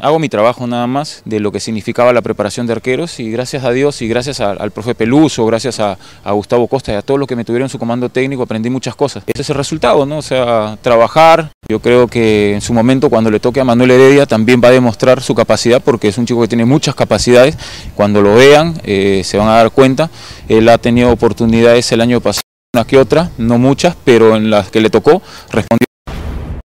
hago mi trabajo nada más de lo que significaba la preparación de arqueros y gracias a Dios y gracias al profe Peluso, gracias a, Gustavo Costa y a todos los que me tuvieron su comando técnico aprendí muchas cosas. Ese es el resultado, ¿no? O sea, trabajar. Yo creo que en su momento cuando le toque a Manuel Heredia también va a demostrar su capacidad porque es un chico que tiene muchas capacidades. Cuando lo vean eh, se van a dar cuenta. Él ha tenido oportunidades el año pasado, una que otra, no muchas, pero en las que le tocó respondió